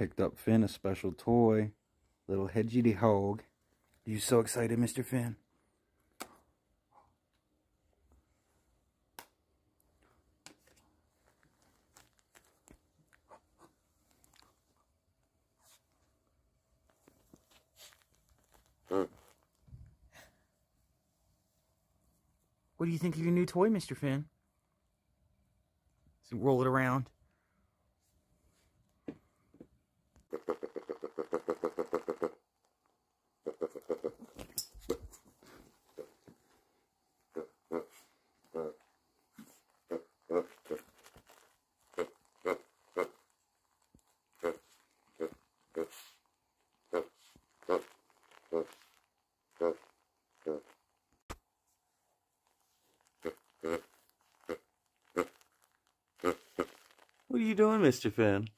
Picked up Finn a special toy. Little Hedgie Hog. You so excited, Mr. Finn? What do you think of your new toy, Mr. Finn? So roll it around. What are you doing, Mr. Finn?